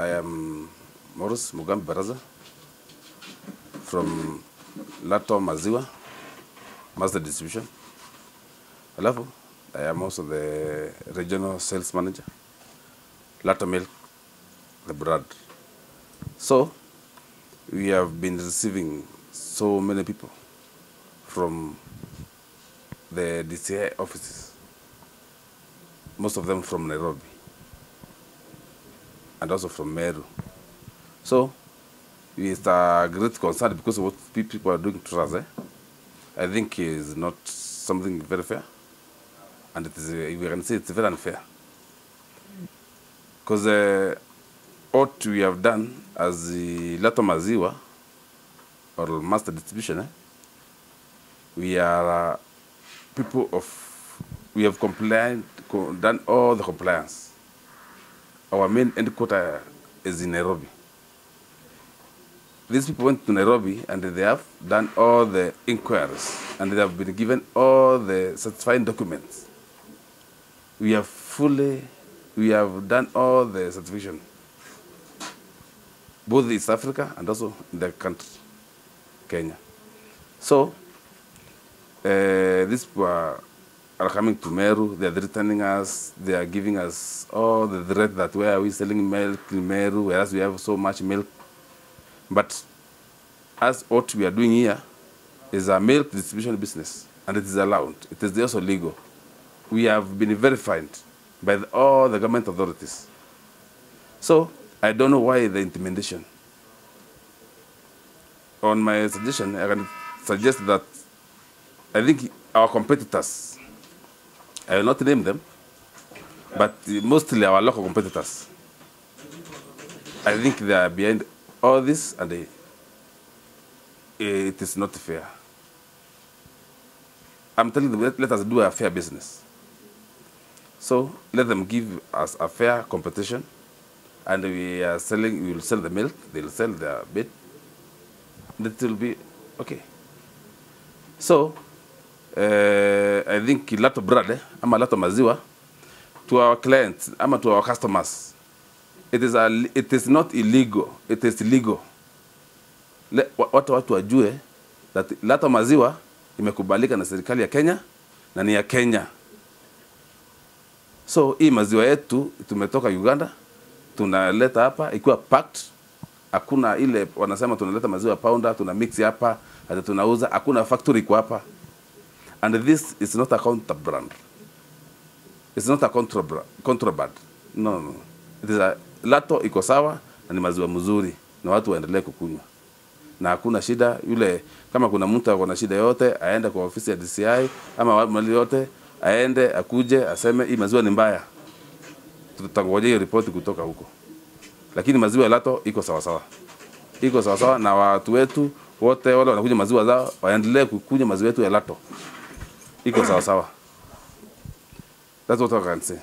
I am Morris Mugambi Baraza from Lato Maziwa, Master Distribution. Alafu, I am also the regional sales manager, Lato Milk, the brand. So, we have been receiving so many people from the DCI offices, most of them from Nairobi and also from Meru. So it's a great concern because what people are doing to us. Eh? I think is not something very fair, and it is we can say it's very unfair. Because uh, what we have done as the Lato Maziwa or master distribution, eh? we are uh, people of we have complied, done all the compliance our main headquarter is in Nairobi. These people went to Nairobi and they have done all the inquiries and they have been given all the certifying documents. We have fully, we have done all the certification, both in East Africa and also in the country, Kenya. So, uh, these people are, coming to Meru, they are threatening us, they are giving us all the threat that where are we selling milk in Meru, whereas we have so much milk. But as what we are doing here is a milk distribution business, and it is allowed. It is also legal. We have been verified by the, all the government authorities. So I don't know why the intimidation. On my suggestion, I can suggest that I think our competitors, I will not name them, but mostly our local competitors, I think they are behind all this and they, eh, it is not fair. I'm telling them, let, let us do a fair business. So let them give us a fair competition and we are selling, we will sell the milk, they'll sell their bit, that will be okay. So, uh, I think Lato bread, ama Lato maziwa, to our clients, ama to our customers, it is, a, it is not illegal, it is legal. Le, wa- watu watu wajue that Lato maziwa imekubalika na serikali ya Kenya na ni ya Kenya. So hii maziwa yetu tumetoka Uganda, tunaleta hapa ikiwa packed. Hakuna ile wanasema tunaleta maziwa powder, tuna mix hapa, hata tunauza, hakuna factory kwa hapa. And this is not a contraband. It's not a contraband. contraband. No, no. It is a, Lato iko sawa na ni maziwa mzuri na watu waendelee kukunywa na hakuna shida. Yule kama kuna mtu ako na shida yote aende kwa ofisi ya DCI ama mali yote aende akuje aseme hii maziwa ni mbaya, tutangojea hiyo ripoti kutoka huko, lakini maziwa ya Lato iko sawa sawa, iko sawa sawa, na watu wetu wote wale wanakunywa maziwa zao waendelee kukunywa maziwa yetu ya Lato, iko. That's what I can say.